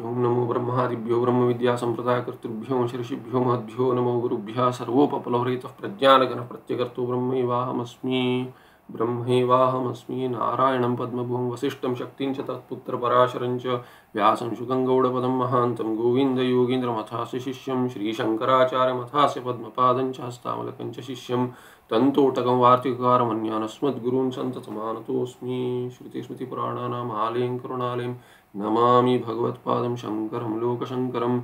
ओम नमो ब्रह्मादिभ्यो ब्रह्म विद्या संप्रदाय कर्तृभ्यो नमो गुरुभ्य सर्वोपप्लवरितः प्रज्ञानगण प्रत्यगर्तो ब्रह्मैवाहमस्मि ब्रह्मैवाहमस्मि, नारायणं पद्मभूं वसिष्ठं शक्तिं च तत्पुत्रपराशरं च, व्यासं शुगङ्गौडपदं महान्तं गोविन्दयोगीन्द्रमथास्य शिष्यं, श्रीशङ्कराचार्यमथास्य पद्मपादं च हस्तामलकं च शिष्यं, तन्तोटकं वार्तिककारमन्यानस्मद्गुरून् सन्ततमानतोऽस्मि। श्रुतिस्मृतिपुराणानाम् नमामि भगवत्पादं शङ्करं लोकशङ्करं,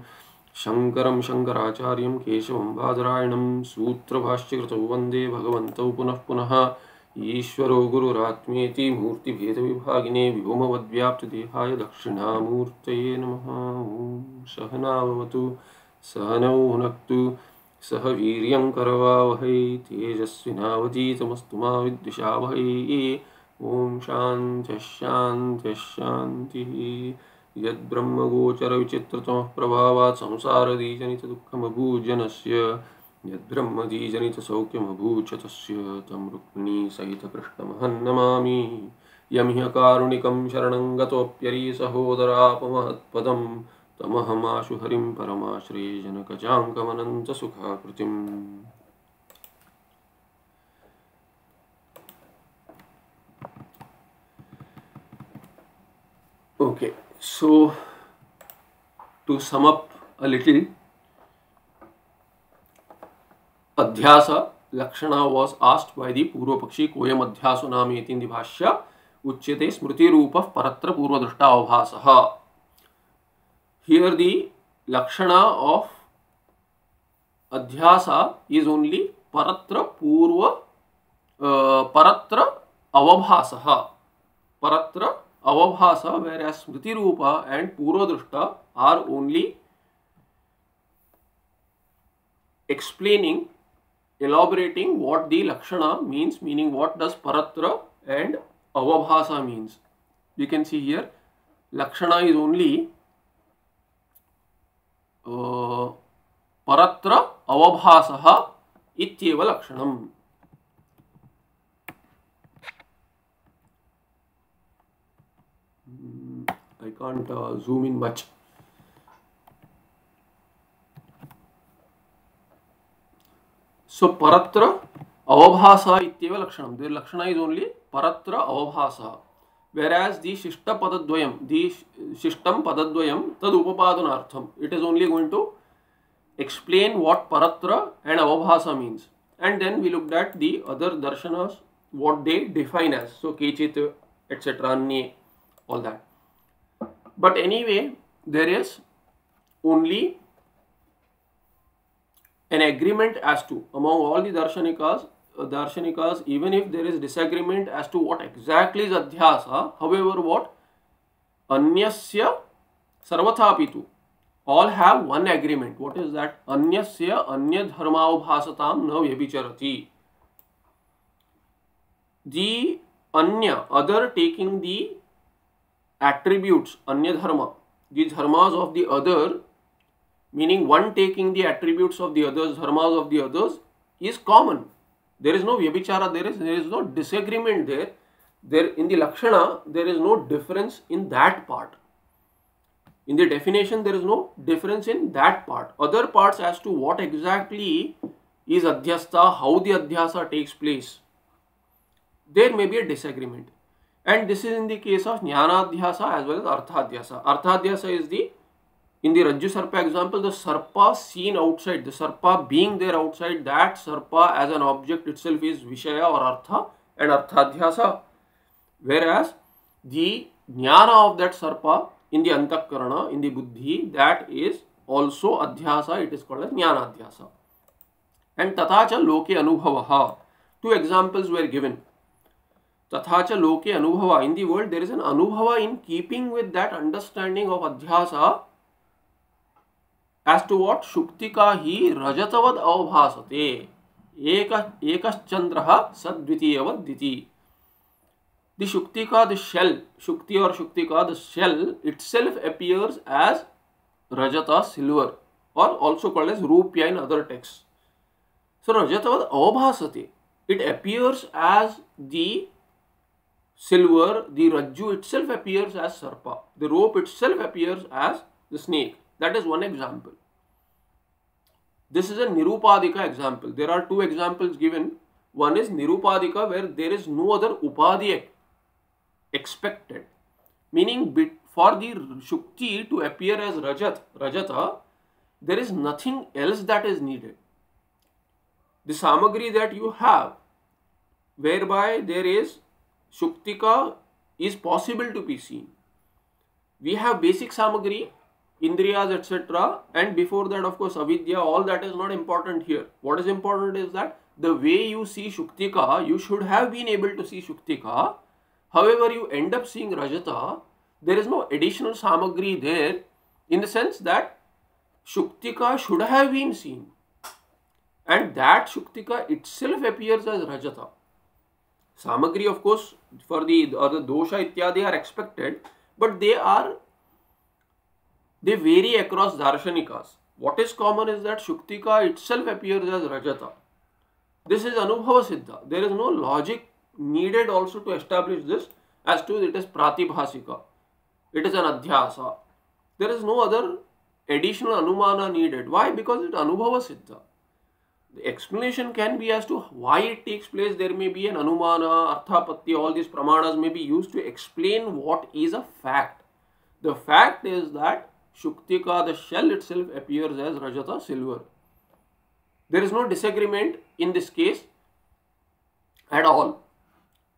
शङ्करं शङ्कराचार्यं केशवं बादरायणं सूत्रभाष्यकृतौ वंदे भगवन्तौ पुनः पुनः। ईश्वरो गुरुरात्मेति मूर्तिभेदविभागिने व्योमवद्व्याप्तदेहाय दक्षिणामूर्तये नमः। ॐ सहनावतु सहनौ हुनक्तु, सह वीर्यं करवावहै तेजस्विनावतीतमस्तु मा विद्विषावहै। ॐ शान्तिः शान्तिः शान्तिः यद्ब्रह्मगोचरविचित्रतमः प्रभावात् संसारदीजनितदुःखमभूजनस्य यद्ब्रह्मदीजनितसौख्यमभूच तस्य तं रुक्मिणीसहितकृष्णमहं नमामि यं ह्यकारुणिकं शरणं गतोऽप्यरीसहोदरापमहत्पदं तमहमाशु हरिं परमाश्रये जनकजाङ्कमनन्तसुखाकृतिम् Okay, so to sum up a little, Adhyasa Lakshana was asked by the Purvapakshi Koyam Adhyasu Nameti in the Bhashya Uchyate Smriti Rupa Paratra Purva Drishta Avbhasaha. Here the Lakshana of Adhyasa is only Paratra Purva uh, Paratra Avabhasaha. Paratra अवभाषा where a स्मृति रूप and पूर्वदृष्ट are only explaining elaborating what the लक्षण means meaning what does परत्र and अवभास means you can see here लक्षण is only परत्र अवभास लक्षणम् I can't uh, zoom in much. So paratra avabhasa ityeva lakshanam. Their lakshana is only paratra avabhasa. Whereas the shishta padadvayam, the shishtam padadvayam tad upapadanartham. It is only going to explain what paratra and avabhasa means. And then we looked at the other darshanas, what they define as. So kechit, etc. Anye, all that. But anyway, there is only an agreement as to among all the darshanikas uh, darshanikas even if there is disagreement as to what exactly is adhyasa however what anyasya sarvathapitu all have one agreement what is that anyasya anya dharmavbhasatam na vyabicharati the anya other taking the attributes anya dharma. The dharmas of the other meaning one taking the attributes of the others dharmas of the others is common. There is no vyabhichara there is there is no disagreement there. There in the lakshana there is no difference in that part. In the definition there is no difference in that part. Other parts as to what exactly is adhyasta how the adhyasa takes place. There may be a disagreement and this is in the case of jnanadhyasa as well as arthadhyasa arthadhyasa is the in the Rajju Sarpa example, the Sarpa seen outside, the Sarpa being there outside, that Sarpa as an object itself is Vishaya or Artha and Arthadhyasa. Whereas the Jnana of that Sarpa in the Antakarana, in the Buddhi, that is also Adhyasa, it is called as Jnanadhyasa. And Tatacha Loke Anubhavaha. Two examples were given. तथा च लोके अनुभव। In the world there is an अनुभव in keeping with that understanding of अध्यास as to what शुक्ति का ही रजतवद अवभासते। एक चंद्र सद्वितीयवद द्विती द शुक्ति का द शेल शुक्ति और शुक्ति का the shell itself appears as Rajat silver और ऑल्सो कॉल्ड एज रूपिया इन अदर टेक्स सो रजतवद अवभासते। It appears as the silver the rajju itself appears as sarpa the rope itself appears as the snake. That is one example. This is a Nirupadika example. There are two examples given. One is Nirupadika where there is no other Upadhi expected. Meaning for the Shukti to appear as Rajat, Rajata, there is nothing else that is needed. The Samagri that you have, whereby there is Shuktika is possible to be seen. We have basic Samagri, Indriyas, etc. And before that, of course, Avidya, all that is not important here. What is important is that the way you see Shuktika, you should have been able to see Shuktika. However, you end up seeing Rajata, there is no additional Samagri there in the sense that Shuktika should have been seen. And that Shuktika itself appears as Rajata. Samagri, of course, for the other dosha ityadi are expected, but they are they vary across darshanikas. What is common is that Shuktika itself appears as Rajata. This is Anubhava Siddha. There is no logic needed also to establish this as to it is Pratibhasika. It is an Adhyasa. There is no other additional Anumana needed. Why? Because it Anubhava Siddha. The explanation can be as to why it takes place. There may be an Anumana, Arthapatti, all these Pramanas may be used to explain what is a fact. The fact is that Shuktika, the shell itself appears as Rajata, silver. There is no disagreement in this case at all.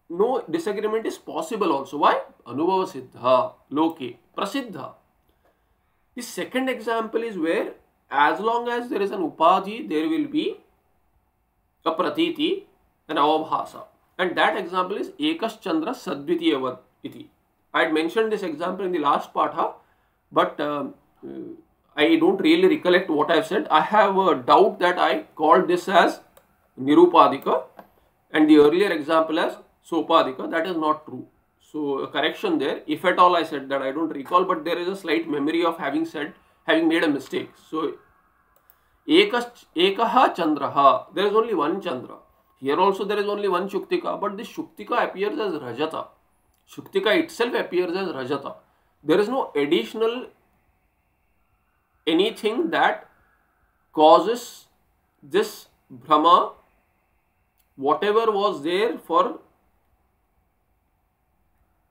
No disagreement is possible also. Why? Anubhava Siddha, Loke, Prasiddha. The second example is where as long as there is an Upadhi, there will be a Pratiti, an Avabhasa. And that example is Ekas Chandra Sadvitiyavad iti. I had mentioned this example in the last part, but uh, I don't really recollect what I've said. I have a doubt that I called this as Nirupadika and the earlier example as Sopadika. That is not true. So correction there. If at all I said that, I don't recall, but there is a slight memory of having said, having made a mistake. So Ekas, Ekaha Chandraha. There is only one Chandra. Here also there is only one Shuktika, but this Shuktika appears as Rajata. Shuktika itself appears as Rajata. There is no additional anything that causes this Brahma, whatever was there for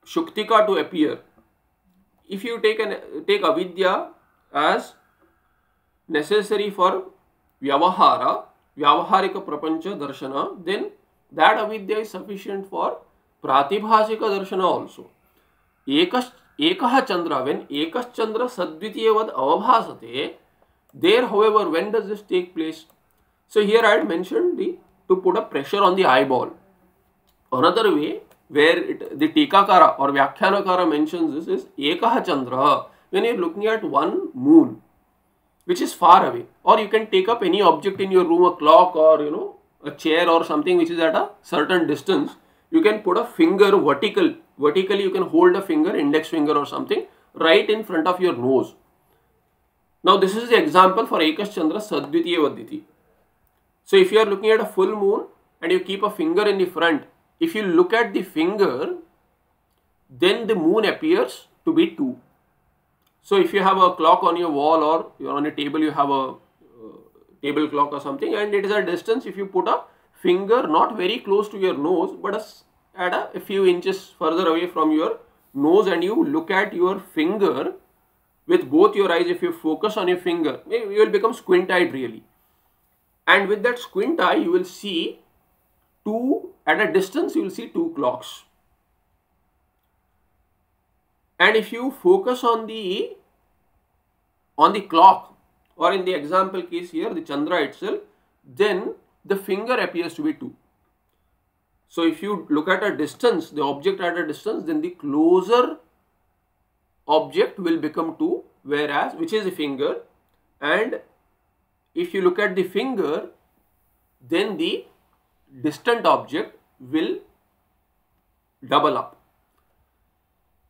Shuktika to appear. If you take an take avidya as necessary for vyavahara, vyavaharika prapancha darshana, then that avidya is sufficient for pratibhasika darshana also. Ekas ekah chandra when ekas chandra sadvitiyevad avabhasate there however when does this take place so here i had mentioned the to put a pressure on the eyeball another way where it, the tikakara or vyakhyanakara mentions this is ekah chandra when you are looking at one moon which is far away or you can take up any object in your room a clock or you know a chair or something which is at a certain distance you can put a finger vertical vertically you can hold a finger index finger or something right in front of your nose now this is the example for Ekas Chandra Sadvitiya Vaditi. So if you are looking at a full moon and you keep a finger in the front, if you look at the finger, then the moon appears to be 2. So if you have a clock on your wall or you're on a table, you have a uh, table clock or something and it is a distance, if you put a finger not very close to your nose but a at a, a few inches further away from your nose and you look at your finger with both your eyes if you focus on your finger you will become squint eyed really. And with that squint eye you will see two at a distance you will see two clocks. And if you focus on the on the clock or in the example case here the chandra itself then the finger appears to be 2 so if you look at a distance, the object at a distance, then the closer object will become 2, whereas, which is the finger, and if you look at the finger, then the distant object will double up.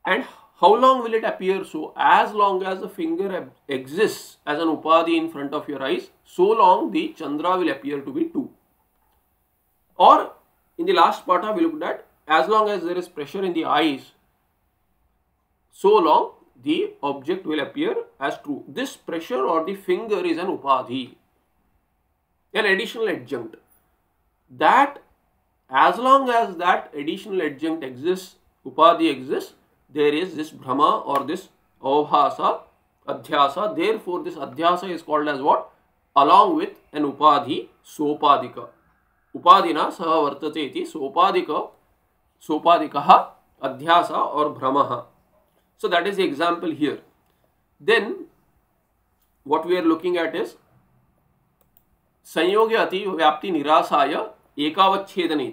And how long will it appear so? As long as the finger exists as an upadhi in front of your eyes, so long the Chandra will appear to be 2. Or in the last part we looked at as long as there is pressure in the eyes so long the object will appear as true. This pressure or the finger is an upadhi, an additional adjunct. That as long as that additional adjunct exists, upadhi exists, there is this भ्रम और this ओभासा अध्यासा देर four this अध्यासा is called as what along with an उपाधि सोपाधिक उपाधि ना सह वर्तते सोपाधिक सोपाधिक अध्यासा और भ्रम so that is example here then what we are looking at is संयोग अति व्याप्ति निराशा एकावच्छेदन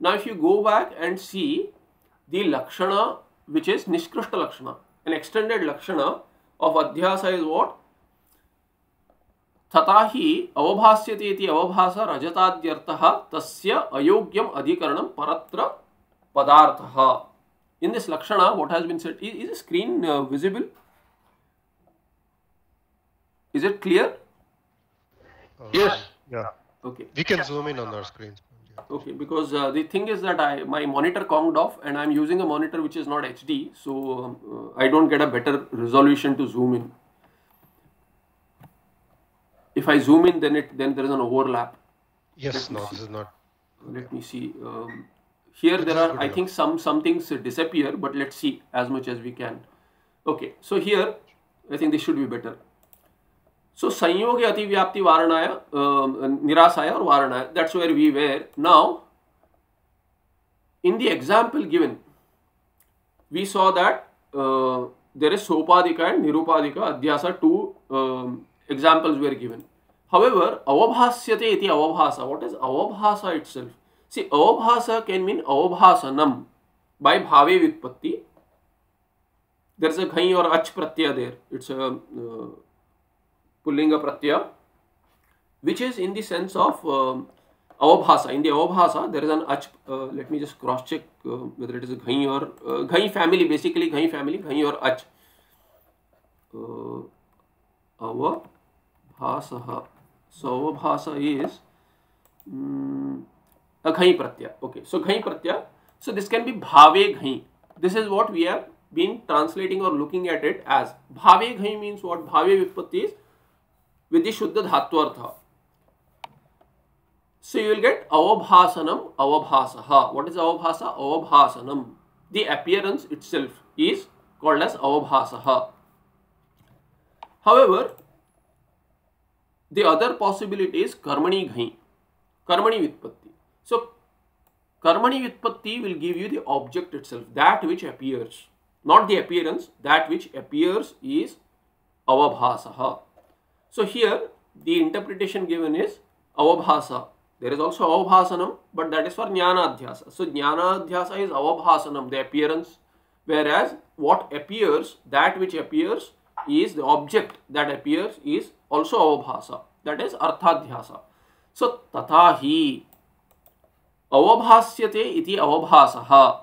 now if you go back and see the लक्षण which is nishkrishta lakshana an extended lakshana of adhyasa is what तथा ही अवभास्यते इति अवभास रजताद्यर्थः तस्य अयोग्यम अधिकरणम परत्र पदार्थः in this lakshana what has been said is, is the screen uh, visible is it clear Uh, Yes. Yeah. okay We can zoom in on our screens. Yeah. okay because uh, the thing is that i my monitor conked off and i'm using a monitor which is not hd so um, uh, i don't get a better resolution to zoom in if i zoom in then it then there is an overlap Yes, no, this is not. let me see um, here there are i think some some things disappear but let's see as much as we can okay so here i think this should be better so संयोगे अतिव्याप्ति वारणाय निराशाय और वारणाय that's where we were now in the example given we saw that uh, there is sopadika and nirupadika adhyasa two um, examples were given however avabhasyate iti avabhasa what is avabhasa itself see avabhasa can mean avabhasanam by bhave vyutpatti there is a ghai or ach pratyaya there it's a uh, pullinga pratyaya which is in the sense of um, avabhasa in the avabhasa there is an ach uh, let me just cross check uh, whether it is a ghai or uh, ghai family basically ghai family ghai or ach uh, avabhasah so avabhasa is mm, a ghai pratyaya okay so ghai pratyaya so this can be bhave ghai this is what we have been translating or looking at it as bhave ghai means what bhave vyutpatti is with the shuddha dhatvartha so you will get avabhasanam avabhasaha. What is avabhasa? Avabhasanam. The appearance itself is called as avabhasaha. However, the other possibility is karmani ghai. Karmani vitpatti. So, karmani vitpatti will give you the object itself, that which appears. Not the appearance, that which appears is avabhasaha. So, here the interpretation given is avabhasa. There is also avabhasanam, but that is for jnana So, jnana is avabhasanam, the appearance, whereas what appears, that which appears is the object that appears is also avabhasa, that is arthadhyasa. So, tatahi avabhasyate iti avabhasaha.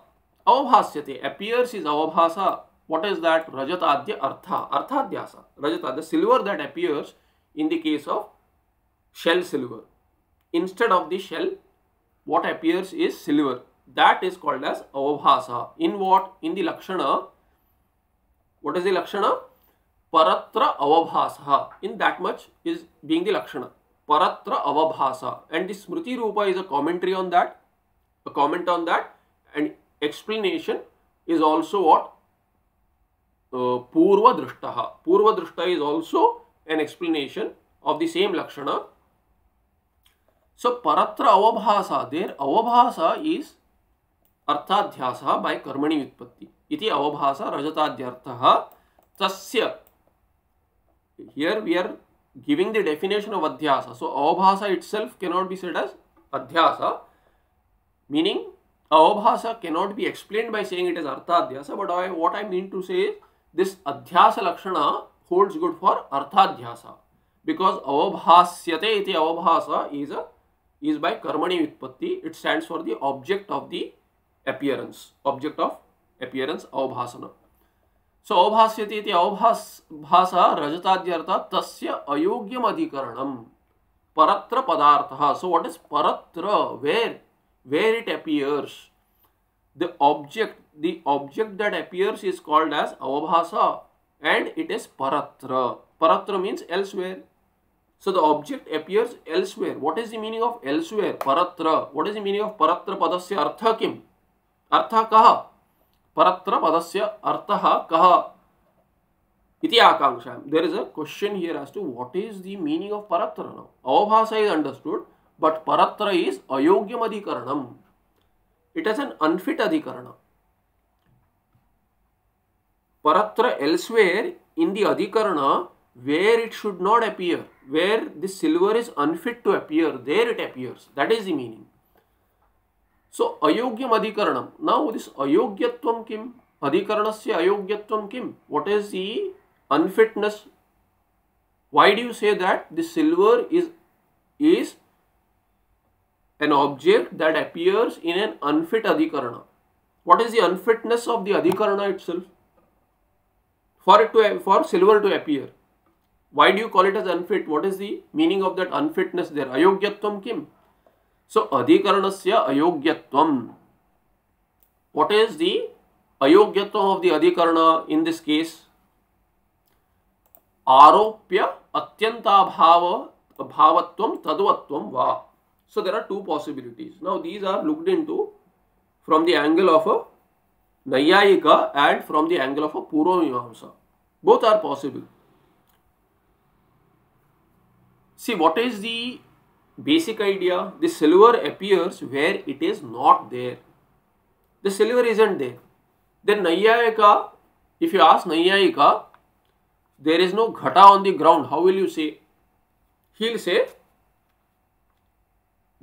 Avabhasyate appears is avabhasa. What is that? Rajatadya artha, arthadhyasa. Rajata, the silver that appears in the case of shell silver. Instead of the shell what appears is silver. That is called as avabhasa. In what? In the lakshana. What is the lakshana? Paratra avabhasa. In that much is being the lakshana. Paratra avabhasa. And the smriti rupa is a commentary on that. A comment on that. And explanation is also what पूर्वदृष्टः। पूर्वदृष्ट is also an explanation of the same लक्षण so परत्र अवभासा देर अवभासा is अर्थाध्यास bye कर्मणि व्युत्पत्ति इति अवभासा रजताध्यर्थः we are giving the definition of अध्यास so अवभासा itself can not be said as अध्यास meaning अवभाषा can be explained by saying it is अर्थाध्यास but I what I mean to say this अध्यास लक्षण holds good for अर्थाध्यास because अवभास्यते अवभास is is by कर्मणि व्युत्पत्ति it stands for the object of the appearance object of appearance अवभासन so अवभास्यते अवभास भास रजताद्यर्थ तस् अयोग्यम अधिकरणम परत्र पदार्थ so what is परत्र where where it appears The object, the object that appears is called as avbhasa. and it is paratra. Paratra means elsewhere. So the object appears elsewhere. What is the meaning of elsewhere? Paratra. What is the meaning of paratra padasya artha kim? Artha kaha? Paratra padasya artha kaha? Iti akanksha. There is a question here as to what is the meaning of paratra now. Avabhasa is understood, but paratra is ayogyam adhikaranam. It as an unfit अधिकरण परत्र elsewhere in the अधिकरण where it should not appear where the silver is unfit to appear there it appears that is the meaning so अयोग्यम अधिकरण now this अयोग्यत्व किम अधिकरण से किम what is the unfitness why do you say that the silver is is an object that appears in an unfit adhikarana? What is the unfitness of the adhikarana itself? For it to for silver to appear. Why do you call it as unfit? What is the meaning of that unfitness there? Ayogyatvam kim? So, adhikaranasya ayogyatvam. What is the ayogyatvam of the adhikarana in this case? Aropya atyanta bhavatvam tadvatvam va. So, there are two possibilities. Now, these are looked into from the angle of a Nayayika and from the angle of a Purva Both are possible. See, what is the basic idea? The silver appears where it is not there. The silver isn't there. Then Nayayika, if you ask Nayayika, there is no ghata on the ground. How will you say? He'll say,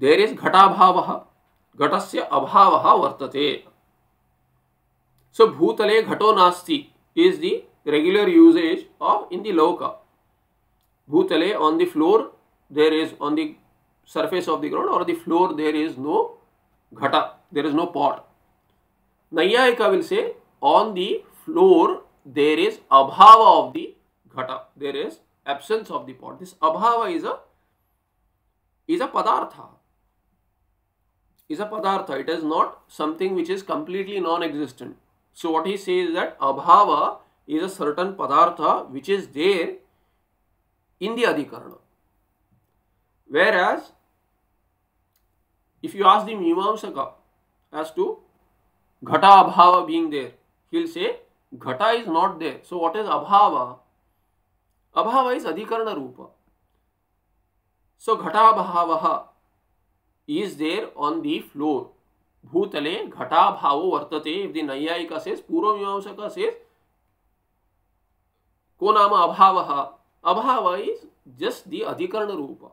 there is घटाभाव घट से अभाव वर्तते so भूतले घटो नास्ती is the regular usages of in the लौक भूतले on the floor there is on the surface of the ground or the floor there is no घट there is no pot नैयायिका will say on the floor there is अभाव of the घट there is absence of the pot this अभाव is as a पदार्थ Is a padartha. It is not something which is completely non-existent. So what he says is that abhava is a certain padartha which is there in the adhikarana. Whereas if you ask the Mimamsaka as to ghata abhava being there, he'll say ghata is not there. So what is abhava? Abhava is adhikarana rupa. So ghata abhava is there on the floor भूतले घटा भाव वर्तते नैयायिका से पूर्व मीमांसा से को नाम अभाव। अभाव इज़ जस्ट दी अधिकरण रूप।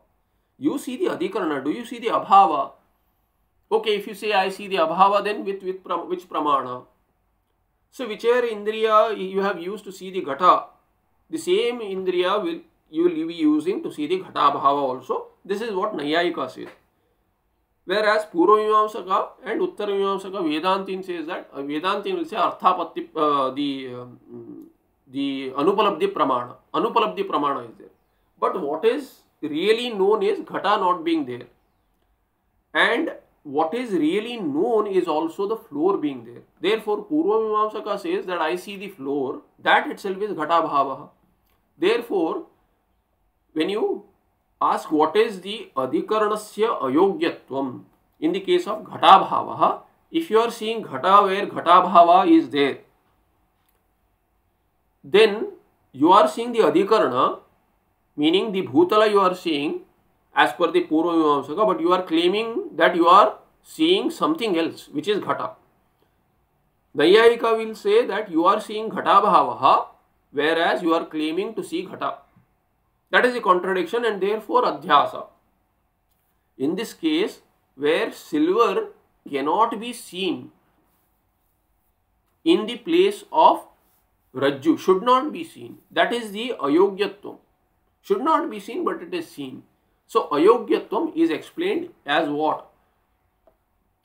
यू सी दी अधिकरण डू यू सी दी अभाव? Okay if you say I see the अभाव देन विथ विथ विच प्रमाण सो विच एयर इंद्रिया you have use to see the घट द सेम इंद्रिया will you will be using to see the घटा भाव also this is what नैयायिका sees Whereas Purva and Uttara Vedantin says that uh, Vedantin will say Arthapatti, uh, the, um, the Anupalabdhi Pramana. Anupalabdhi Pramana is there. But what is really known is Ghata not being there. And what is really known is also the floor being there. Therefore, Purva says that I see the floor, that itself is Ghata Bhava. Therefore, when you ask what is the adhikaranasya ayogyatvam in the case of ghatabhava if you are seeing ghata where ghatabhava is there then you are seeing the adhikarana meaning the bhutala you are seeing as per the purva mimamsaka but you are claiming that you are seeing something else which is ghata Nayayika will say that you are seeing ghatabhava whereas you are claiming to see ghata that is a contradiction and therefore adhyasa. In this case, where silver cannot be seen in the place of Rajju, should not be seen. That is the Ayogyatvam. Should not be seen, but it is seen. So, Ayogyatvam is explained as what?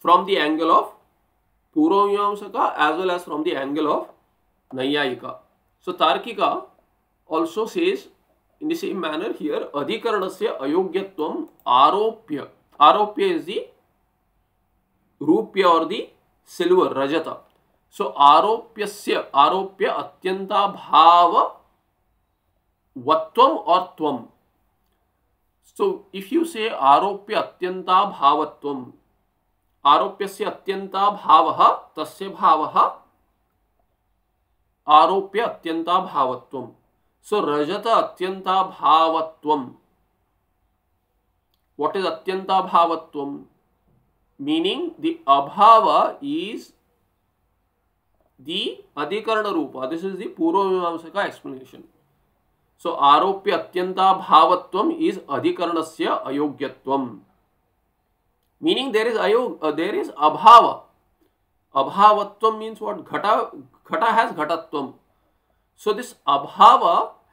From the angle of Purvamyamsaka as well as from the angle of Nayayika. So, Tarkika also says in the same manner here adhikaranasya ayogyatvam aropya aropya is the rupya or the silver rajata So aropyasya, aropya atyanta bhava vatvam or tvam. So if you say aropya atyanta bhavatvam, आरोप्यस्य अत्यंता भावः तस्य भावः आरोप्य अत्यंता भावत्वम so रजत अत्यंता भावत्व वॉट इज़ अत्यंता भावत्व मीनिंग दि अभाव ईज दि अधिकरण रूप दिस इज़ दि पूर्व का एक्सप्लेनेशन सो आरोप्य अत्यंता भावत्व इज़ अधिकरण से अयोग्यत्व मीनिंग देर इज़ अयो देर इज़ अभाव अभावत्व मीन्स वॉट घट घट हेज घटत्व सो दिस अभाव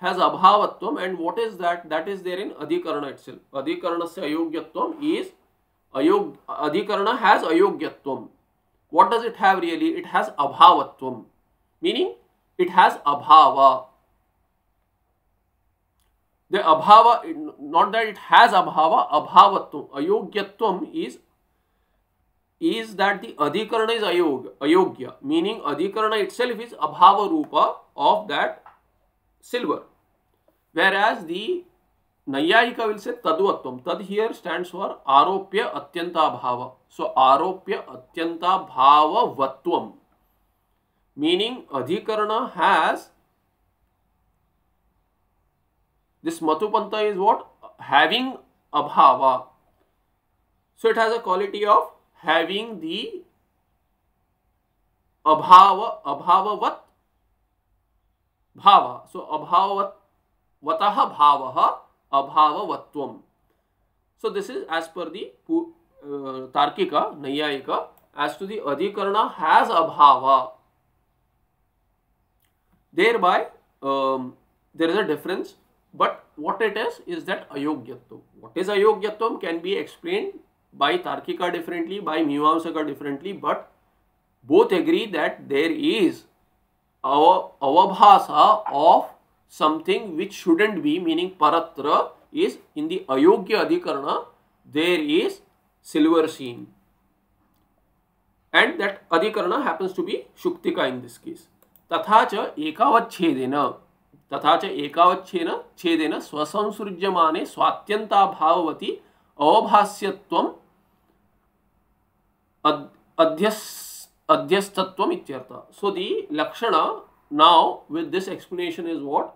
has abhavatvam and what is that that is there in adhikarana itself adhikarana se ayogyatvam is ayog adhikarana has ayogyatvam what does it have really it has abhavatvam meaning it has abhava the abhava not that it has abhava abhavatvam ayogyatvam is is that the adhikarana is ayog ayogya meaning adhikarana itself is abhava rupa of that silver whereas the Nayayika will say tadvatvam. Tad here stands for aropya atyanta bhava. So aropya atyanta bhava vatvam. Meaning adhikarana has this matupanta is what? Having abhava. So it has a quality of having the abhava, abhavavat भाव। So अभावत भाव अभावत्व so this is as per the तार्किक, नैयायिक as to the अधिकरण has अभाव। Thereby there is a difference but what it is is that अयोग्यत्व। What is अयोग्यत्व can be explain by तार्किका differently by मीमांसका differently but both agree that there is avabhasa of something which shouldn't be, meaning paratra is in the ayogya adhikarana, there is silver seen. And that adhikarana happens to be shuktika in this case. तथा च एकावच्छेदेन तथा च एकावच्छेन छेदेन स्वसंसृज्यमाने स्वात्यन्ताभाववती अवभास्यत्वम् अध्यस् अध्यस्तत्वम इत्यर्थ सो दी लक्षण now with this explanation is what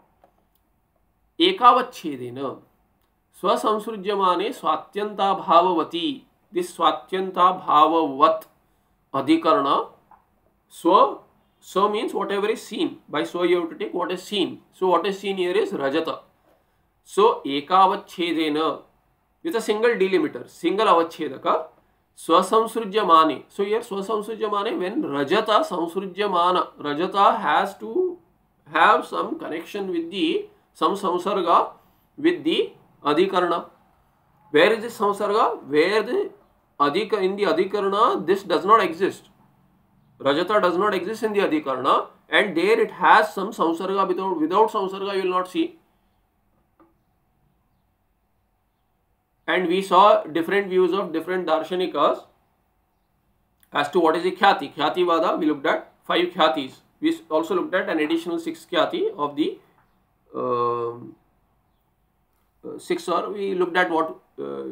ekavachedena स्वसंसृज्यमाने स्वात्यंता भाववती दिस स्वात्यंता भाववत अधिकरण स्व so means whatever is seen by so you have to take what is seen so what is seen here is rajata so ekavachedena with a single delimiter single avachedaka स्वसंसृज्यमान। So here स्वसंसृज्यमान when रजत संसृज्यमान, रजता has to have some connection with the संसर्ग with the अधिकरण where is the संसर्ग where the अधिक in the अधिकरण this does not exist रजता does not exist in the अधिकरण and there it has some संसर्ग without without संसर्ग you will not see and we saw different views of different darshanikas as to what is the khyati. Khyati Vada, we looked at five khyatis. We also looked at an additional six khyati of the um, uh, six or we looked at what uh,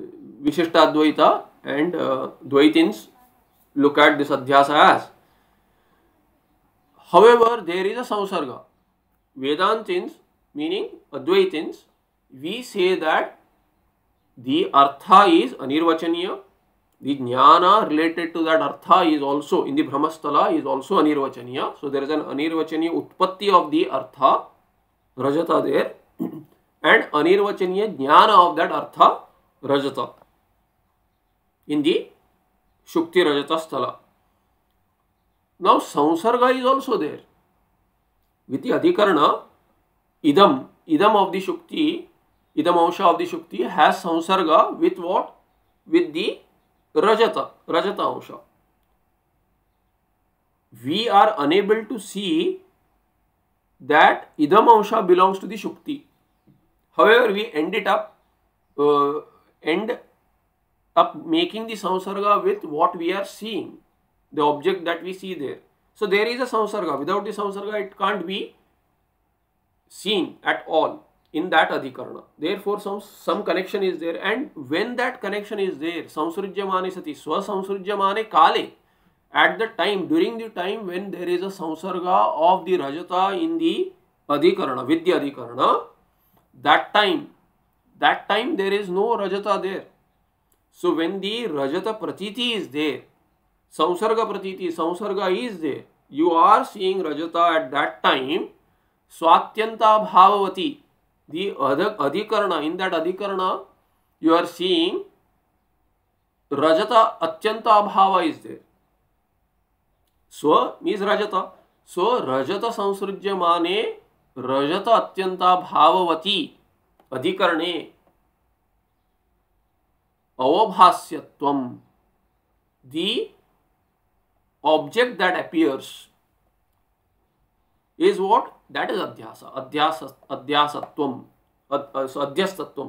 Vishishta Advaita and uh, Dvaitins look at this Adhyasa as. However, there is a Samsarga. Vedantins, meaning Advaitins, we say that the artha is anirvachaniya the jnana related to that artha is also in the brahmasthala is also anirvachaniya so there is an anirvachaniya utpatti of the artha rajata there and anirvachaniya jnana of that artha rajata in the shukti rajata sthala now samsarga is also there with the adhikarana idam idam of the shukti इदम अंश of शुक्ति hedge संसर्ग with what with the रजत रजत अंश we are unable to see that इदम अंश belongs to the शुक्ति। However we end it up and up making the संसर्ग with what we are seeing the object that we see there so there is a संसर्ग. Without the संसर्ग it can't be seen at all in that adhikarana. Therefore, some, some connection is there. And when that connection is there, samsrujyamane sati, swasamsrujyamane kale, at the time, during the time when there is a samsarga of the rajata in the adhikarana, the adhikarana, that time, that time there is no rajata there. So when the rajata pratiti is there, samsarga pratiti, samsarga is there, you are seeing rajata at that time, swatyanta bhavavati, the adhikarana, in that adhikarana, you are seeing rajata atyanta bhava is there. स्व means रजत so रजत संसृज्यमाने रजत अत्यंता भाववती अधिकरणे अवभास्यत्वम the object that appears is what that is अध्यास अध्यास अध्यासत्व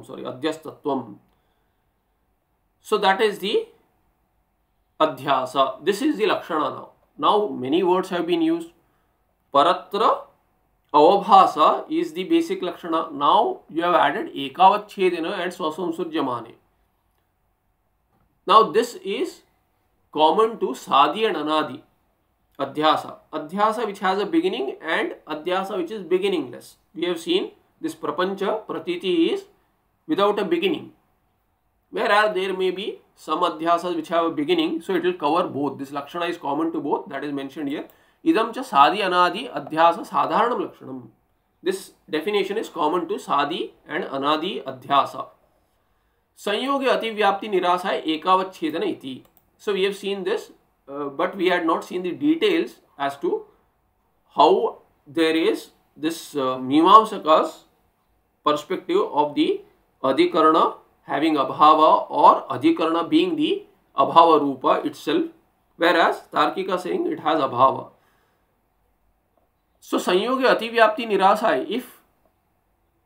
सॉरी अध्यस्तत्व सो दैट इज़ दी अध्यास दिस इज़ द लक्षण now now many words have been use परत्र अवभास इज़ दी बेसिक लक्षण नाउ यू हैव एडेड एकावच्छेदन and स्वसंसुजमाने now this is common to सादी एंड अनादि Adhyasa. Adhyasa which has a beginning and adhyasa which is beginningless. We have seen this prapancha pratiti is without a beginning. Whereas there may be some adhyasas which have a beginning, so it will cover both. This lakshana is common to both, that is mentioned here. Idam cha sadi anadi adhyasa sadharanam lakshanam. This definition is common to sadi and anadi adhyasa. संयोग अतिव्याप्ति निराशा एकवच्छेदन इति so we have seen this uh, but we had not seen the details as to how there is this uh, mimamsakas perspective of the adhikarana having abhava or adhikarana being the abhava rupa itself whereas tarkika saying it has abhava. So sanyoga ativyapti nirasa if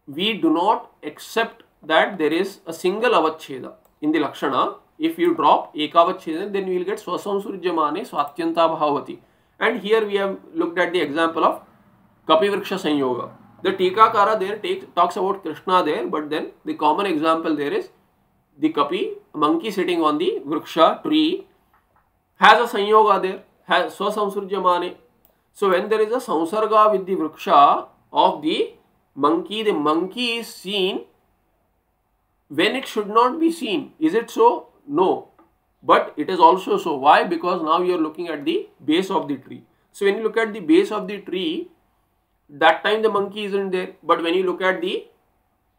we do not accept that there is a single avacheda in the lakshana if you drop ekavacheda then we will get swasamsurjamane swatyanta bhavati and here we have looked at the example of kapivriksha sanyoga the Tikakara there takes, talks about Krishna there, but then the common example there is the Kapi, monkey sitting on the Vriksha tree, has a Sanyoga there, has Swasamsurjamane. So when there is a Samsarga with the Vriksha of the monkey, the monkey is seen when it should not be seen. Is it so? No. But it is also so. Why? Because now you are looking at the base of the tree. So when you look at the base of the tree, that time the monkey isn't there but when you look at the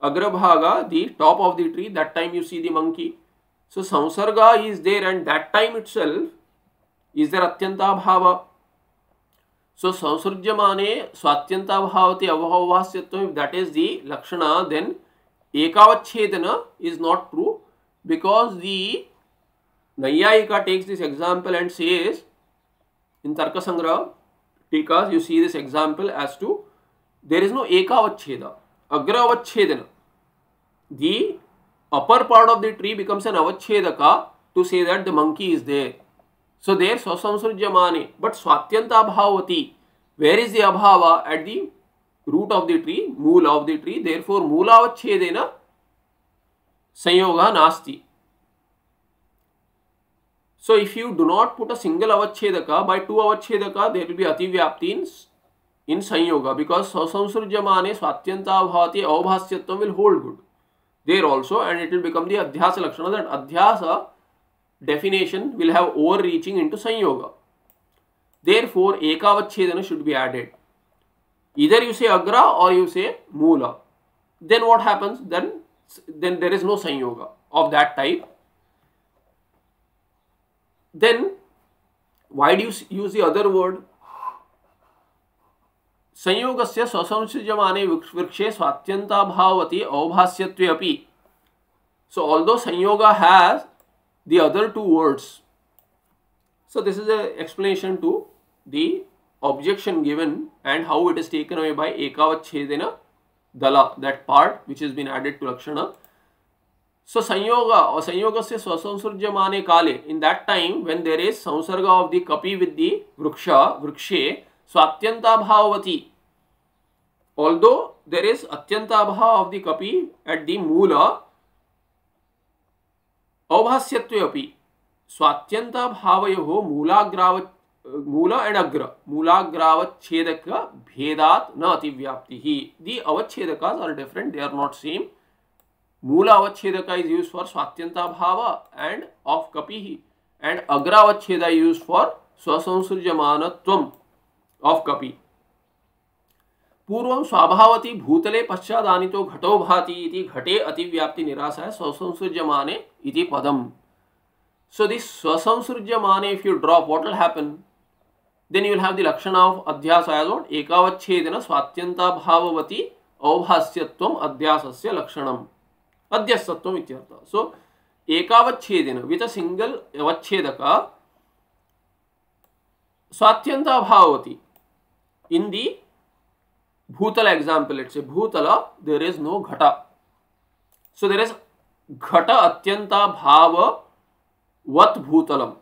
agrabhaga the top of the tree that time you see the monkey so samsarga is there and that time itself is there atyanta bhava so samsarjamane swatyanta bhavati avavasyatvam if that is the lakshana then ekavachedana is not true because the Nayayika takes this example and says in Tarka Sangraha because you see this example as to there is no ekavacheda agravachedana the upper part of the tree becomes an avachedaka to say that the monkey is there. So there swasamsrujyamane but swatyanta bhavati where is the abhava? At the root of the tree moola of the tree therefore moolavachedena संयोग नास्ती। So if you do not put a single अवच्छेद by to अवच्छेद there be अतिव्याप्ति in in संयोग because स्वसंसृज्यमने स्वात्यंताभाति अवभाष्यत्व will hold good there also and it will become the अध्यास लक्षण दट अध्यास definition will have over reaching in to संयोग. Therefore एकावच्छेदन should be added either you say अग्र और यू से मूल then what happens then then there is no sanyoga of that type then why do you use the other word संयोगस्य स्वसंसृजमाने वृक्षे स्वात्यंताभावति औभास्यत्वे अपि so although sanyoga has the other two words so this is an explanation to the objection given and how it is taken away by ekavachedena dala that part which has been added to lakshana So sanyoga or sanyogasya swasansurjamane kale. In that time when there is samsarga of the kapi with the vriksha, vrikshe, so atyanta bhavati. Although there is atyanta bhav of the kapi at the mula, अवभाष्यत्वे अपि स्वात्यंत भावयो मूलाग्राव मूल and अग्र मूलाग्रावच्छेदक भेदात न अतिव्याप्ति। ही the अवच्छेदकास are different they are not same मूल अवच्छेदक is use for स्वात्यंता भाव एंड ऑफ़ कपि एंड अग्रावच्छेद यूज़ फॉर स्वसंसृज्यमानत्व ऑफ़ कपि। पूर्व स्वाभावती भूतले पश्चादानी तो घटो भाति इति घटे अतिव्याप्ति निराशा स्वसंसृज्यमाने इति पदम। So this स्वसंसृज्यमाने if you drop, what will happen? Then you will have the lakshana of adhyasa as what ekavachedena swatyanta bhavavati अवभाष्यत्वम अध्यासस्य लक्षणम अध्यस्तत्वम इत्यर्थ सो एकावच्छेदेन विथ अ सिंगल अवच्छेदक स्वात्यंता भाववती in the bhutala example let's say bhutala there is no ghata so there is ghata atyanta bhava vat bhutalam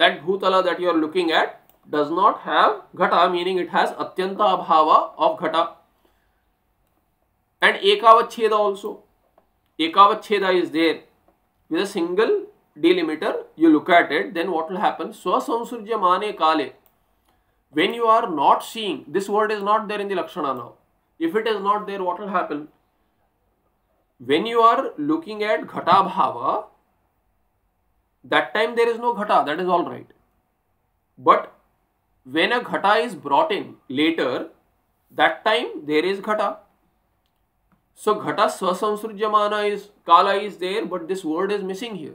that bhutala that you are looking at does not have ghata meaning it has atyanta bhava of ghata and ekavacheda also ekavacheda is there with a single delimiter you look at it then what will happen swasamsurjamane kale when you are not seeing, this word is not there in the Lakshana now. If it is not there, what will happen? When you are looking at Ghata Bhava, that time there is no Ghata, that is all right. But when a Ghata is brought in later, that time there is Ghata. So Ghata Swasamsrujyamana is, Kala is there, but this word is missing here.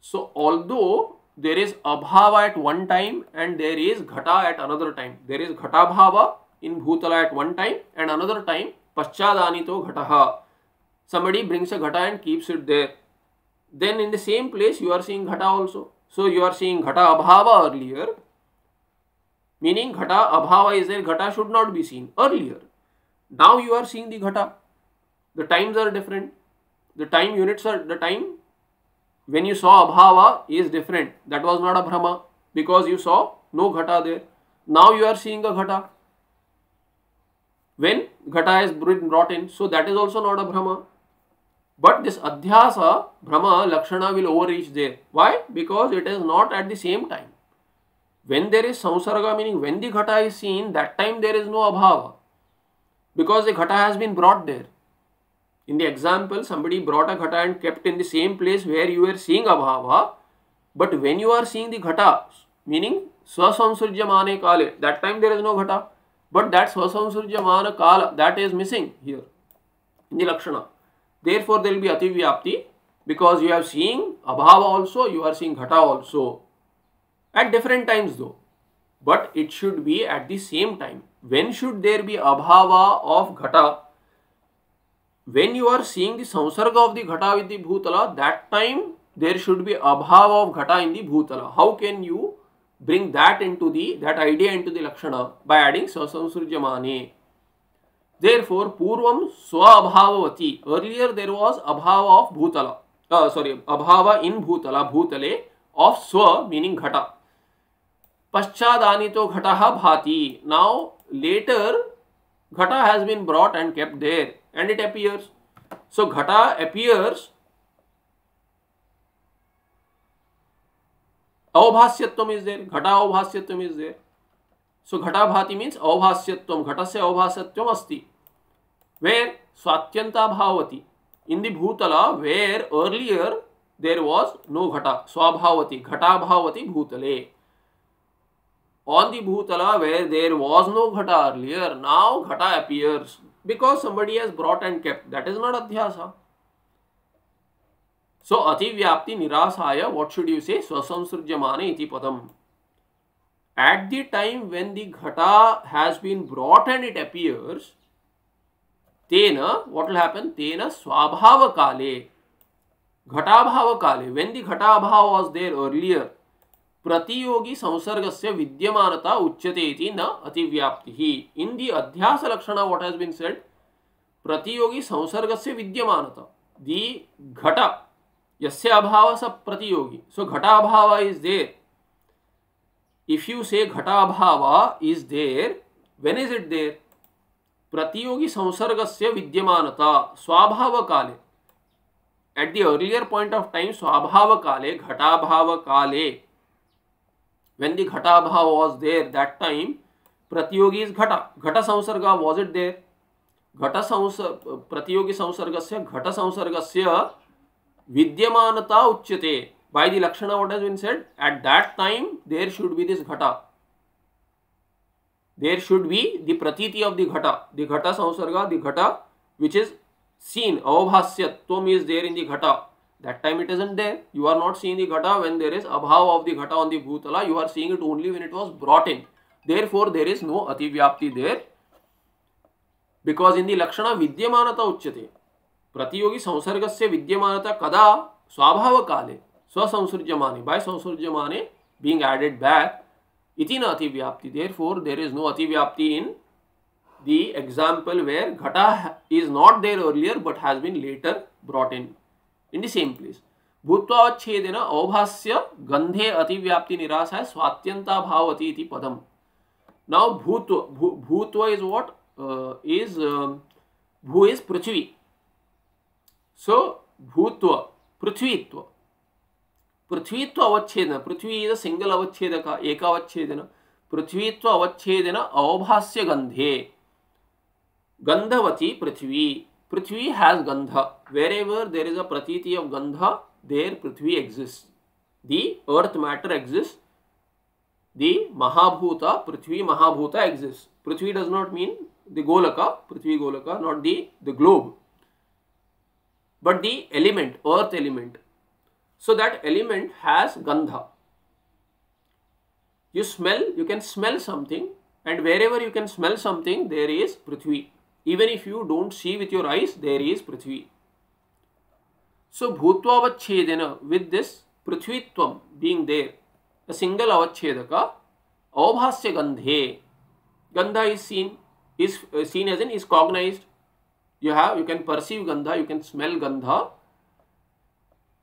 So although there is abhava at one time and there is ghata at another time. There is ghata bhava in bhutala at one time and another time paschadhanito ghataha. Somebody brings a ghata and keeps it there. Then in the same place you are seeing ghata also. So you are seeing ghata abhava earlier. Meaning ghata abhava is there, ghata should not be seen. Earlier. Now you are seeing the ghata. The times are different. The time units are the time when you saw abhava is different. That was not a brahma. Because you saw no ghata there. Now you are seeing a ghata. When ghata is brought in so that is also not a brahma. But this adhyasa brahma lakshana will overreach there. Why? Because it is not at the same time when there is samsarga meaning when the ghata is seen that time there is no abhava because the ghata has been brought there in the example, somebody brought a ghata and kept in the same place where you were seeing abhava, but when you are seeing the ghata, meaning swasamsurjamane kale, that time there is no ghata, but that swasamsurjamana kala, that is missing here in the lakshana. Therefore, there will be ativyapti because you are seeing abhava also, you are seeing ghata also at different times though, but it should be at the same time. When should there be abhava of ghata? when you are seeing the samsarga of the ghata with the bhutala, that time there should be abhava of ghata in the bhutala. How can you bring that into the that idea into the lakshana by adding sasamsurjamane? Therefore, purvam swabhavavati. Earlier there was abhava of bhutala. Uh, sorry, abhava in bhutala, bhutale of swa meaning ghata. पश्चादानी तो घटा भाति। Now later घटा has been brought and kept there and it appears so घटा appears अवभाष्यत्व is there घटा अवभाष्यत्व is there so घटा भाति means अवभाष्यत्व घट से अवभाष्यत्व अस्त। वेर स्वात्यंता भावती। In the भूतला where earlier there was no घटा, स्वाभावती, घटा भावती भूतले। On the bhutala where there was no ghata earlier now ghata appears because somebody has brought and kept. That is not adhyasa. So ativyapti nirasaya, what should you say? Swasamsrujyamane iti padam. At the time when the ghata has been brought and it appears, tena, what will happen? Tena swabhava kale. Ghatabhava kale. When the ghatabhava was there earlier, प्रतियोगी संसर्ग से विद्यमानता उच्यते न अतिव्याप्ति। इन the अध्यास लक्षण what has been said प्रतियोगी संसर्ग से विद्यमानता। दि घट, यस्य अभाव स प्रतियोगी। सो घटाभाव is there if you say घटाभाव is there when is it there प्रतियोगी संसर्ग से विद्यमानता स्वभाव काले at the earlier point of time स्वभाव काले घटाभाव काले when the ghatabhava was there that time pratyogi is ghata ghata samsarga was it there घट प्रतियोगी संसर्गस्य घट संसर्गस्य विद्यमानता उच्यते by the lakshana what has been said at that time there should be this ghata there should be the pratiti of the ghata the ghata samsarga the ghata which is seen avabhasyatvam is there in the ghata that time it isn't there you are not seeing the ghata when there is abhav of the ghata on the bhutala you are seeing it only when it was brought in therefore there is no ativyapti there because in the lakshana vidyamanata uchyate प्रतियोगी संसर्ग से विद्यमानता कदा स्वभाव काले स्वसंसृज्यमाने by संसृज्यमाने being added back iti na ativyapti therefore there is no ativyapti in the example where ghata is not there earlier but has been later brought in in the same place. भूत्वावच्छेदेन अवभास्य गंधे अतिव्याप्ति निराशा स्वात्यंता भावती इति पदम नाउ भूत्व भूत्व इज़ व्हाट इज़ भू इज़ पृथ्वी सो भूत्व पृथ्वीत्व पृथ्वीत्व अवच्छेदन पृथ्वी इज़ सिंगल अवच्छेदक एक अवच्छेदन पृथ्वीत्व अवच्छेदन अवभास्य गंधे Gandhavati Prithvi. Prithvi has Gandha. Wherever there is a pratiti of Gandha, there Prithvi exists. The earth matter exists. The Mahabhuta, Prithvi Mahabhuta exists. Prithvi does not mean the Golaka, Prithvi Golaka, not the, the globe, but the element, earth element. So that element has Gandha. You smell, you can smell something, and wherever you can smell something, there is Prithvi. Even if you don't see with your eyes there is prithvi so bhutva avachedena with this prithvitvam being there a single avachedaka avbhasya gandhe gandha is seen is uh, seen as in is cognized you have you can perceive gandha you can smell gandha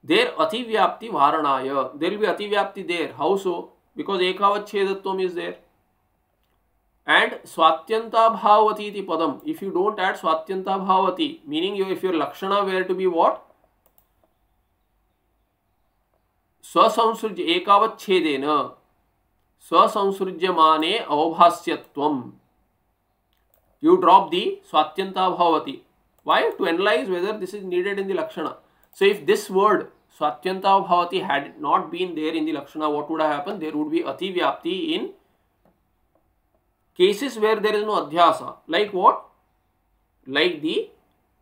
there ativyapti varanaya there will be ativyapti there how so because ekavachhedatvam is there and स्वात्यंता भावती पदम. If you don't add स्वात्यंता भावती meaning you if your लक्षण where to be what स्वसंसृज एकावच्छेदेन स्वसंसृज्यमाने अवभास्यत्वम you drop the स्वात्यंता भावती why to analyse whether this is needed in the लक्षण सो इफ़ दिस वर्ड स्वात्यंता भावती had not been there in the लक्षण what would happen there would be अतिव्याप्ति in cases where there is no adhyasa like what like the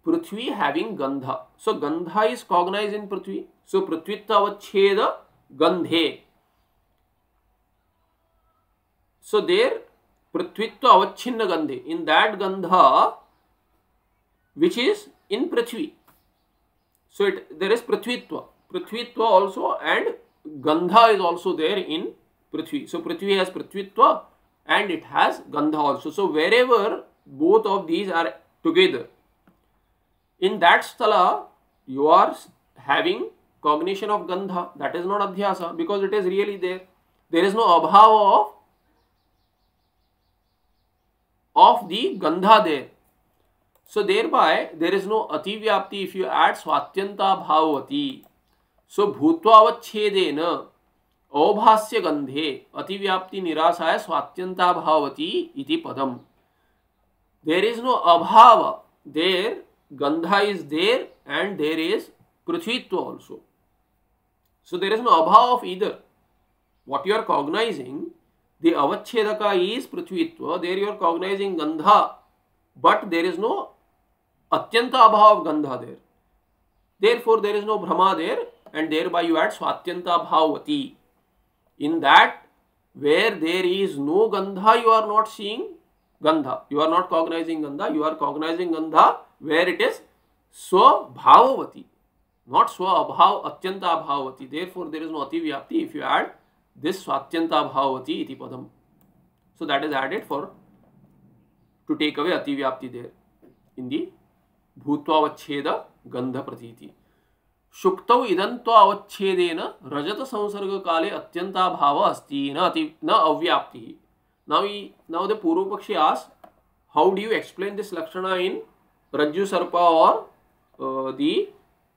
prithvi having gandha so gandha is cognized in prithvi so prithvittavachheda gandhe so there prithvitva avachinna gandhe in that gandha which is in prithvi so it there is prithvitva prithvitva also and gandha is also there in prithvi so prithvi has prithvitva and it has gandha also. So wherever both of these are together, in that sthala you are having cognition of gandha. That is not adhyasa because it is really there. There is no abhava of of the gandha there. So thereby there is no ativyapti if you add swatyanta bhavati. So bhutva avachedena औभास्य Gandhe अतिव्याप्ति निराशाय स्वात्यंता भावती इति पदम। देर is no अभाव there Gandha is there and there is पृथ्वीत्व also so there is no अभाव of either what you are cognizing the अवच्छेदक is पृथ्वीत्व. There you are cognizing Gandha but there is no अत्यंत अभाव of Gandha there therefore there is no भ्रमा there and there by you at स्वात्यंता भावती in that where there is no gandha you are not seeing gandha you are not cognizing gandha you are cognizing gandha where it is swa bhavavati not swa abhav atyanta bhavavati therefore there is no ativyapti if you add this swatyanta bhavavati iti padam so that is added for to take away ativyapti there in the भूत्वावच्छेद गंध प्रतीति शुक्तौ इदन्त्वावच्छेदेन रजत संसर्ग काले अत्यंताभाव अस्ति न अति न अव्याप्ति the purva pakshi asks how do you explain this lakshana in rajju sarpa or uh, the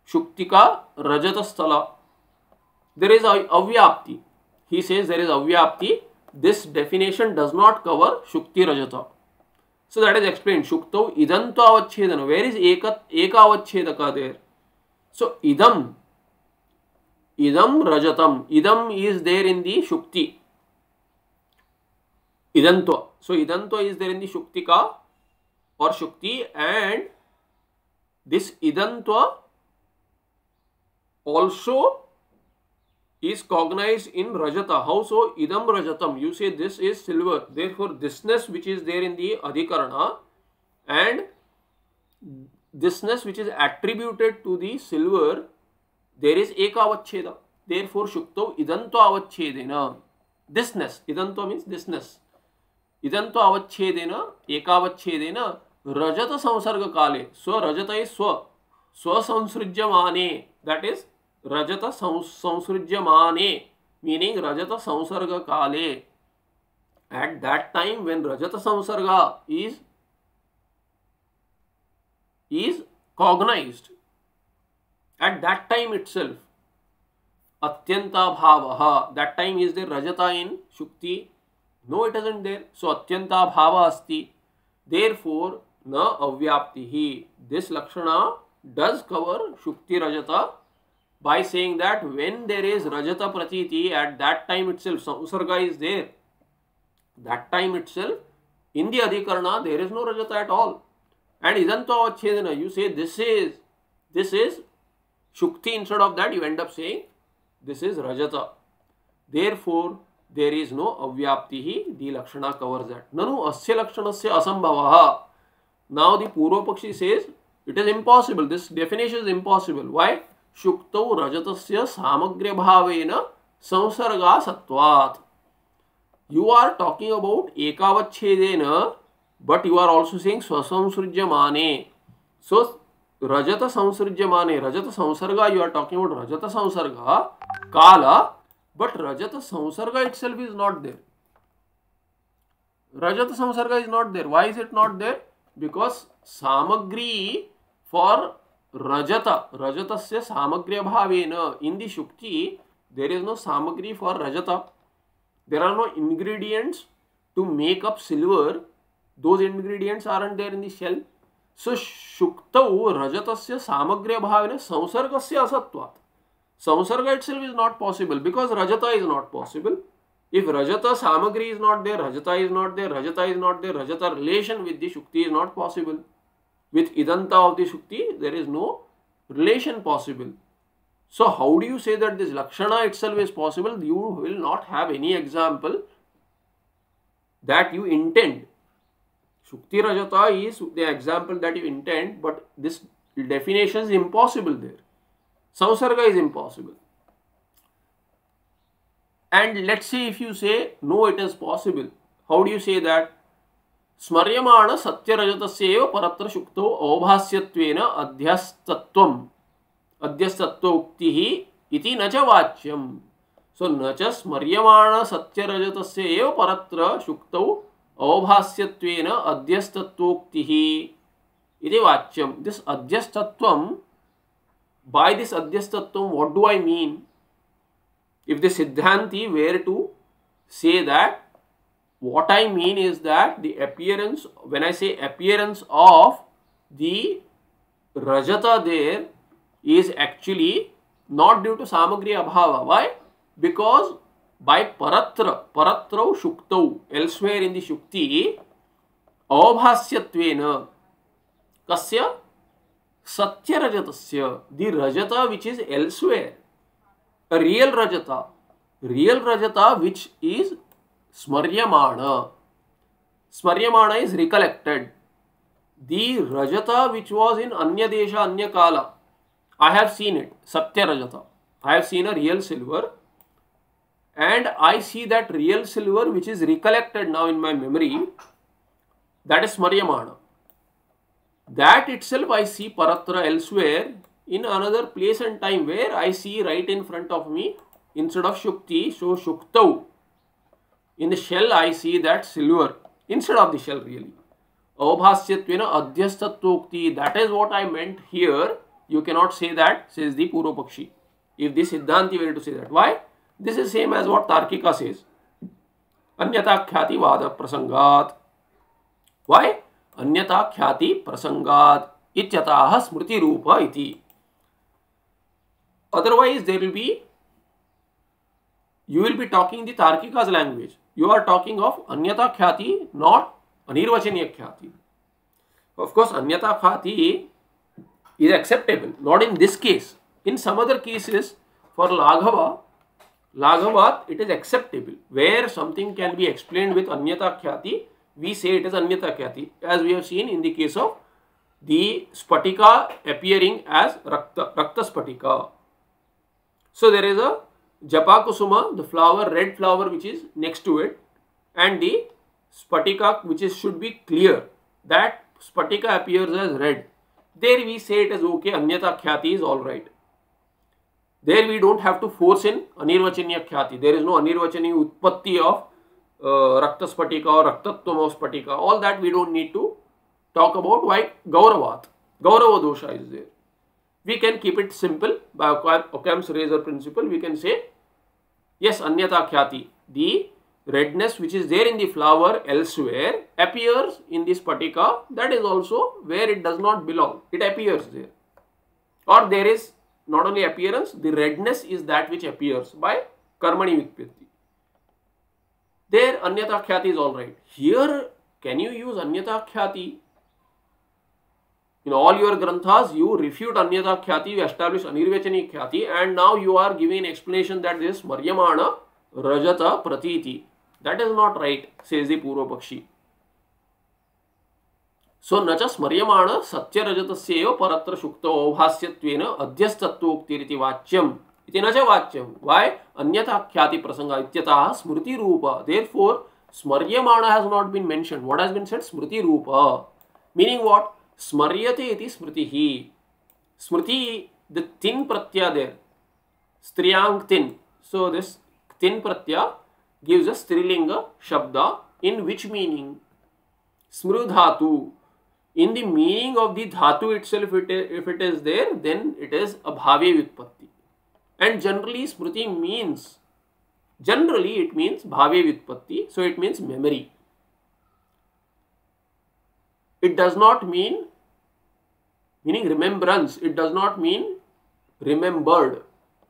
shuktika rajata sthala there is avyapti he says there is avyapti this definition does not cover shukti rajata so that is explained shuktau idanto avachedana where is eka eka avachedaka there सो इदम इदम रजतम इदम is there in the शुक्ति इदंत्व so इदंत्व is there in दि शुक्ति का और शुक्ति and this इदंत्व also is cognize in रजत how so इदम रजतम you say this is silver therefore thisness which is there in the अधिकरण and thisness which is attributed to the silver, there is Ekavacheda. Therefore, Shukto Idanto Avachedena. Thisness. Idanto means thisness. Ekavachedena, Rajata Samsarga Kale. So, Rajata is Swa. Swa Samsrijyamane. That is रजत संसृज्यमाने meaning रजत संसर्ग काले at that time when रजत संसर्ग is is cognized at that time itself atyanta bhava that time is there rajata in shukti no it isn't there so atyanta bhava asti therefore na avyapti this lakshana does cover shukti rajata by saying that when there is Rajata Pratiti at that time itself, Usarga is there. That time itself, in the Adhikarana, there is no Rajata at all. And Idanto Achedana, you say this is, this is Shukti, instead of that you end up saying this is Rajata. Therefore, there is no avyapti the lakshana covers that nanu asya lakshanasya asambhavaha now the purva pakshi says it is impossible this definition is impossible why शुक्तौ रजतस्य सामग्र्यभावेन संसर्गा सत्वात् you are talking about ekavachedena but you are also saying swasamsrujyamane so rajata samsrujyamane rajata samsarga you are talking about rajata samsarga kala but rajata samsarga itself is not there rajata samsarga is not there why is it not there because samagri for rajata rajatasya samagri bhavena in the shukti there is no samagri for rajata there are no ingredients to make up silver those ingredients aren't there in the shell so shuktau rajatasya samagri bhavena samsargasya asatvat samsarga itself is not possible because rajata is not possible if rajata samagri is not there rajata is not there rajata is not there rajata relation with the shukti is not possible with idanta of the shukti, there is no relation possible. So, how do you say that this lakshana itself is possible? You will not have any example that you intend. Shukti Rajata is the example that you intend, but this definition is impossible there. Samsarga is impossible. And let's say if you say, no, it is possible. How do you say that? स्मर्यमाण सत्यरजतस्यैव परत्र शुक्तो औभास्यत्वेन अध्यस्तत्वम् अध्यस्तत्वोक्तिः इति न च वाच्यम् सो न च स्मर्यमाण सत्यरजतस्य एव परत्र शुक्तौ अवभाष्यत्वेन अध्यस्तत्वोक्तिः वाच्यम. This this by by this अध्यस्तत्वं what do I mean if the were to to say that what I mean is that the appearance when I say appearance of the Rajat there is actually not due to सामग्री अभाव why because by Paratra, Paratrau Shuktau, elsewhere in the Shukti, Avbhasyatvena, Kasya Satya Rajatasya, the Rajata which is elsewhere, a real Rajata, real Rajata which is Smaryamana. Smaryamana is recollected. The Rajata which was in Anya Desha, Anya Kala, I have seen it, Satya Rajata. I have seen a real silver and I see that real silver which is recollected now in my memory, that is Smaryamana. that itself I see paratra elsewhere in another place and time where I see right in front of me instead of shukti, so shuktau. In the shell I see that silver instead of the shell really. Avbhasyatvena adhyastatokti, that is what I meant here. You cannot say that, says the Purvapakshi. If the Siddhanti were to say that. Why? This is same as what तार्किका says अन्यथा ख्याति वाद प्रसंगात Y अन्यथा ख्याति प्रसंगात इत्यतः स्मृति रूप इति otherwise there will be you will be talking the तार्किकाज language you are talking of अन्यथा ख्याति नॉट अनिर्वचनीय ख्याति ऑफकोर्स अन्यथा ख्याति is acceptable not in this case in some other cases for लाघव लाघवात it is acceptable where something can be explain with अन्यता ख्याति we say it is अन्यता ख्याति as we have seen in the case of the स्फटिका appearing as रक्त रक्त स्फटिका so there is a जपा कुसुम the flower red flower which is next to it and the स्फटिका which is should be clear that स्फटिका appears as red there we say it is okay अन्यता ख्याति is all right There we don't have to force in anirvachaniya khyati. There is no anirvachaniya utpatti of uh, rakta spatika or raktatvam spatika. All that we don't need to talk about. Why? Gauravat. Gaurava dosha is there. We can keep it simple by Occam's razor principle. We can say, yes, anyata khyati. The redness which is there in the flower elsewhere appears in this spatika. That is also where it does not belong. It appears there. Or there is not only appearance, the redness is that which appears by karmani vikpyati. There anyata khyati is alright. Here, can you use anyata khyati? In all your granthas, you refute anyata khyati, you establish anirvachani khyati, and now you are giving an explanation that this Maryamana rajata pratiti. That is not right, says the Purva Pakshi. So न च स्मर्यमाण सत्यरजतस्यैव परत्र शुक्तो भाष्यत्वेन अध्यस्तत्वोक्तिरिति वाच्यम् इति न च वाच्यं वाय अन्यथा ख्याति प्रसंग इत्यतः स्मृति रूप therefore स्मर्यमाण has not been mentioned what has been said स्मृति रूप मीनिंग व्हाट स्मर्यते इति स्मृति ही स्मृति द तिन प्रत्यय देयर स्त्रियांग तिन सो दिस तिन प्रत्यय gives a strilinga shabda in which meaning? Smrudhatu. In the meaning of the dhatu itself, it if it is there, then it is a bhave vyutpatti. And generally, smriti means, generally it means bhave vyutpatti, so it means memory. It does not mean, meaning remembrance, it does not mean remembered.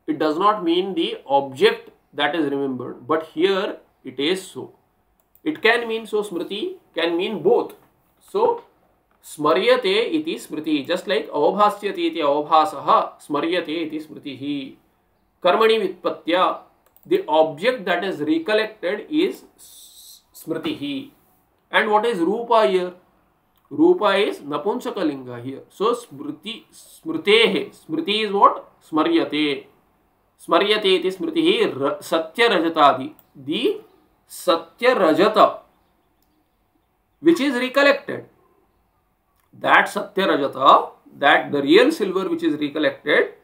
It does not mean the object that is remembered, but here it is so. It can mean so, smriti can mean both. So, स्मर्यते इति स्मृति just like अवभास्यति इति अवभास, स्मर्यते इति स्मृति। कर्मणि व्युत्पत्त्य the object that is recollected is Smriti. And what is रूप here रूप is नपुंसकलिंग हियर सो स्मृति, स्मृते, स्मृति इज़ व्हाट स्मर्यते। स्मर्यते इति स्मृति सत्यरजतादि। The सत्यरजत which is recollected that Satya Rajata, that the real silver which is recollected,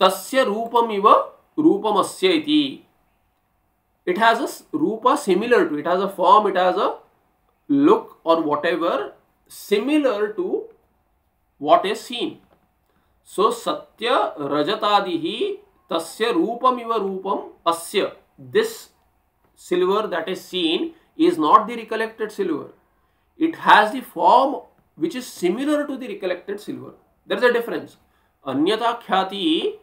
tasya rupam iva rupamasya iti. It has a rupa similar to, it has a form, it has a look or whatever similar to what is seen. So Satya Rajatadihi tasya rupam iva rupam asya. This silver that is seen is not the recollected silver. It has the form which is similar to the recollected silver. There is a difference. Anyata khyati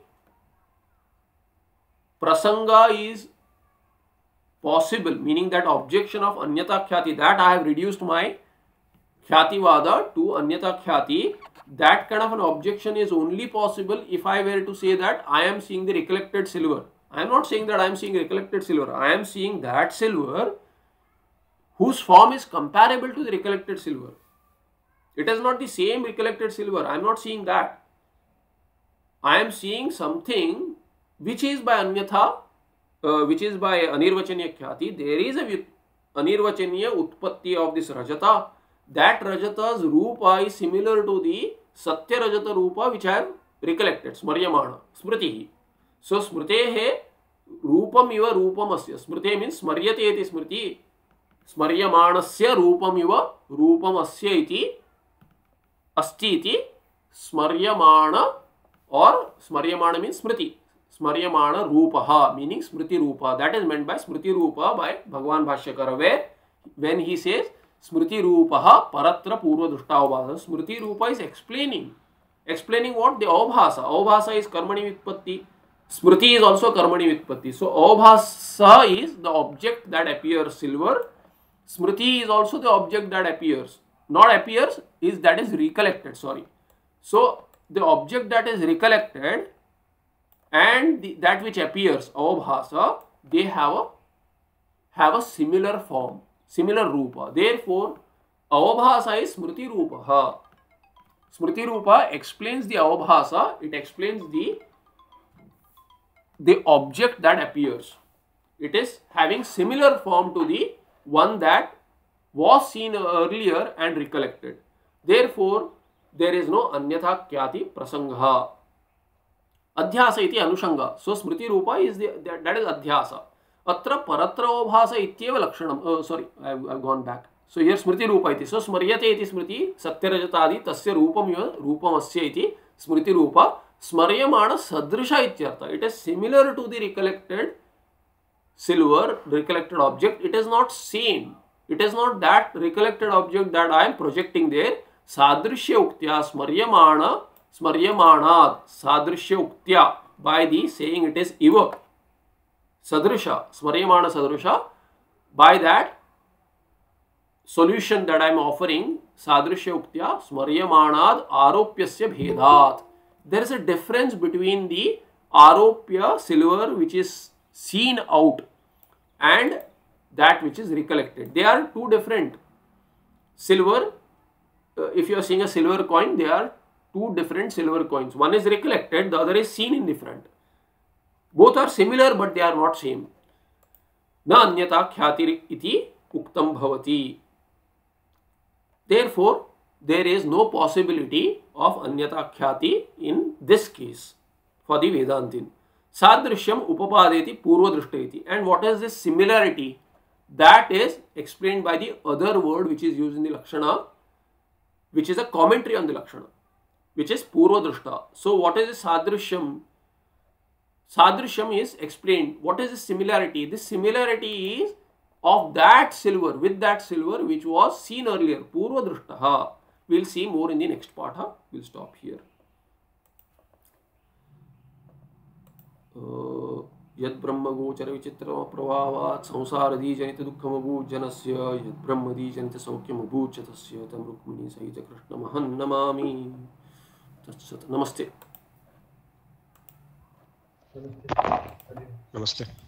prasanga is possible, meaning that objection of anyata khyati, that I have reduced my khyati vada to anyata khyati. That kind of an objection is only possible if I were to say that I am seeing the recollected silver. I am not saying that I am seeing recollected silver. I am seeing that silver whose form is comparable to the recollected silver. It is not the same recollected silver. I am not seeing that. I am seeing something which is by anyatha, uh, which is by anirvachaniya khyati. There is a anirvachaniya utpatti of this rajata that Rajata's Rupa is similar to the Satya Rajata Rupa which I have recollected, Smaryamana, Smriti. So Smritehe Rupam iva Rupamasya. Smrite means Smaryate iti Smriti. Smaryamanasya Rupam iva Rupamasya iti अस्ती स्मर्यमाण और स्मर्यमाण mean स्मृति। स्मर्यमाण रूप meaning स्मृति रूप that is meant by स्मृति रूप by भगवान भाष्यकर। Way when he says स्मृति रूप परत्र पूर्व दुष्टावभास स्मृति रूप is explaining explaining what the अवभास अवभास इज़ कर्मणि व्युत्पत्ति। स्मृति इज़ ऑल्सो कर्मणि व्युत्पत्ति। So अवभास is the object that appears silver Smriti is also the object that appears not appears is that is recollected sorry. So the object that is recollected and the, that which appears avbhasa they have a have a similar form similar rupa. Therefore avbhasa is smriti rupa. Smriti rupa explains the avbhasa it explains the the object that appears. It is having similar form to the one that was seen earlier and recollected therefore there is no anyatha kyati prasangha so smriti rupa is the that, that is adhyasa atra paratra obhasa ityeva lakshanam oh, sorry I have, I have gone back so here smriti rupa iti so smryate iti smriti satyarajatadi tasya rupam iva rupamasya iti smriti rupa smaryamana sadrisha ityartha it is similar to the recollected silver recollected object it is not that recollected object that I am projecting there. Sadrishya uktya smaryamana smaryamanad sadrishya uktya by the saying it is iva. Sadrisha, smaryamana sadrisha by that solution that I am offering sadrishya uktya smaryamanad aropyasya bhedat. There is a difference between the aropya silver which is seen out and that which is recollected. They are two different. Silver, uh, if you are seeing a silver coin, they are two different silver coins. One is recollected, the other is seen in different. Both are similar but they are not same. Na anyata khyati iti uktam bhavati. Therefore, there is no possibility of anyata khyati in this case for the Vedantin. Sadrishyam upapadeti purva drishta And what is this similarity? That is explained by the other word which is used in the Lakshana, which is a commentary on the Lakshana, which is Purva Drishta. So, what is the Sadrishyam? Sadrishyam is explained. What is the similarity? The similarity is of that silver, with that silver which was seen earlier, Purva Drishta. We will see more in the next part. We will stop here. Uh, यद्ब्रह्मगोचरविचित्रमप्रभावात् संसारदीजनितदुःखमभूज्जनस्य यद्ब्रह्मदीजनितसौख्यमभूच्च तस्य तं रुक्मिणीसहितकृष्णमहं नमामि तत्सत् नमस्ते। नमस्ते।